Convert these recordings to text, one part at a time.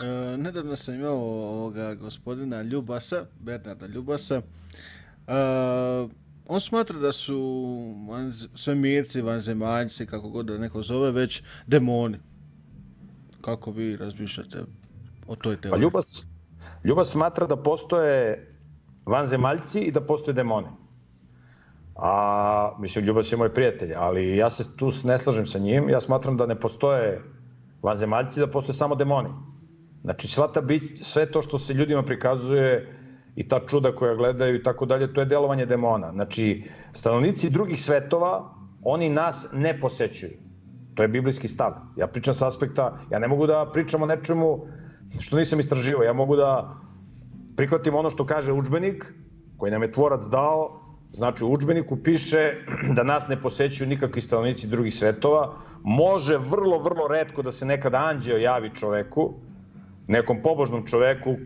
E, nedavno sam imao ovoga gospodina Ljubasa, Bernarda Ljubasa. E, on smatra da su vanz, svemirci, vanzemaljci, kako god da neko zove, već demoni. Kako vi razmišljate o toj teoriji? Pa Ljubas, Ljubas smatra da postoje vanzemaljci i da postoje demoni. A, mislim, Ljubas je moj prijatelj, ali ja se tu ne slažem sa njim. Ja smatram da ne postoje vanzemaljci, da postoje samo demoni. Znači, sva ta bit, sve to što se ljudima prikazuje i ta čuda koja gledaju i tako dalje, to je delovanje demona. Znači, stanovnici drugih svetova, oni nas ne posećuju. To je biblijski stav. Ja pričam sa aspekta, ja ne mogu da pričam o nečemu što nisam istraživao. Ja mogu da prihvatim ono što kaže učbenik, koji nam je tvorac dao, Znači, u učbeniku piše da nas ne posećuju nikakvi stanovnici drugih svetova. Može vrlo, vrlo redko da se nekada anđeo javi čoveku, nekom pobožnom čoveku,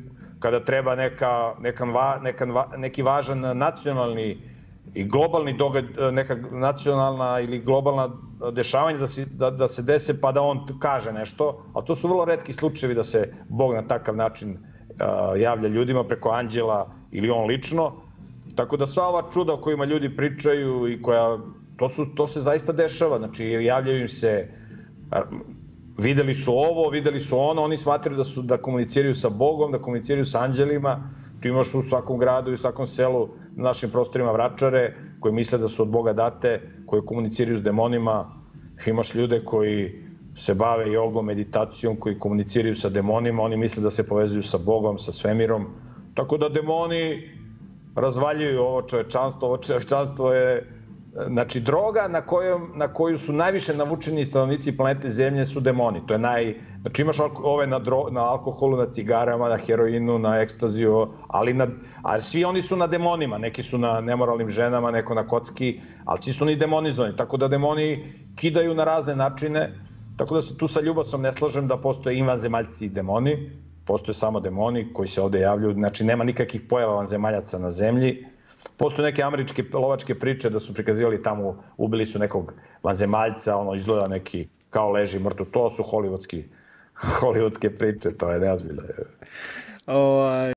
kada treba neka, neka, neka, neki važan nacionalni i globalni događaj, neka nacionalna ili globalna dešavanja da se, da, da se dese pa da on kaže nešto, a to su vrlo redki slučajevi da se Bog na takav način uh, javlja ljudima preko anđela ili on lično, Tako da sva ova čuda o kojima ljudi pričaju i koja, to, su, to se zaista dešava, znači javljaju im se, videli su ovo, videli su ono, oni smatraju da su da komuniciraju sa Bogom, da komuniciraju sa anđelima, tu imaš u svakom gradu i u svakom selu na našim prostorima vračare koji misle da su od Boga date, koji komuniciraju s demonima, imaš ljude koji se bave jogom, meditacijom, koji komuniciraju sa demonima, oni misle da se povezuju sa Bogom, sa svemirom, tako da demoni razvaljuju ovo čovečanstvo. Ovo čovečanstvo je Znači, droga na, kojom, na koju su najviše navučeni stanovnici planete Zemlje su demoni. To je naj... Znači, imaš ove na, dro, na alkoholu, na cigarama, na heroinu, na ekstaziju, ali na, a svi oni su na demonima. Neki su na nemoralnim ženama, neko na kocki, ali svi su oni demonizovani. Tako da demoni kidaju na razne načine. Tako da se tu sa ljubasom ne slažem da postoje invanzemaljci i demoni postoje samo demoni koji se ovde javljaju, znači nema nikakvih pojava vanzemaljaca na zemlji. Postoje neke američke lovačke priče da su prikazivali tamo, ubili su nekog vanzemaljca, ono izgleda neki kao leži mrtvo. To su hollywoodski, hollywoodske priče, to je neozbiljno. Ovaj,